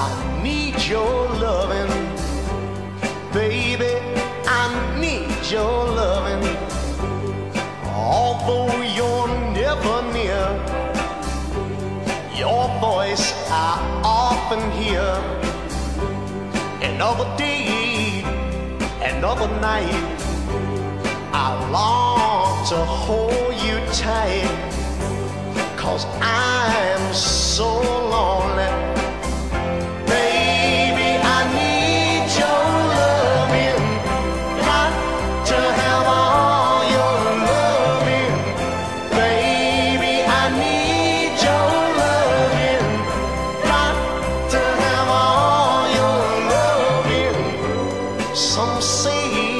I need your loving. Baby, I need your loving. Although you're never near, your voice I often hear. Another day, another night, I long to hold you tight. Cause I'm so lonely Some say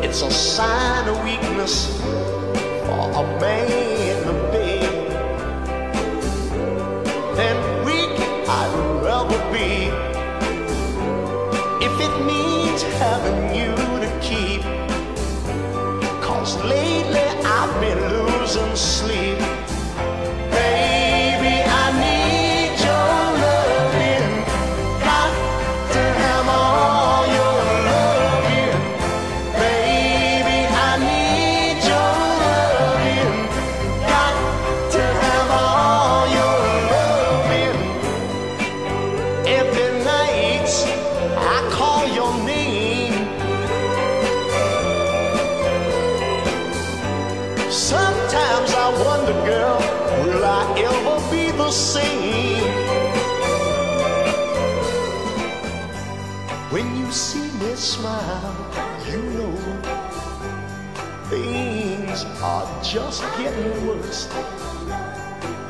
it's a sign of weakness for a man to be. Then weak I'd rather be if it means having you to keep. Cause lately I've been losing sleep. Sometimes I wonder, girl, will I ever be the same? When you see me smile, you know things are just getting worse.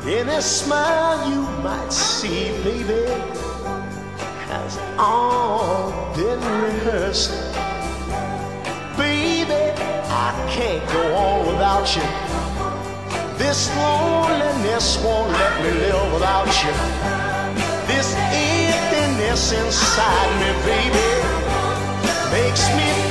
Any smile you might see, baby, has all been rehearsed. without you. This loneliness won't let me live without you. This emptiness inside me, baby, makes me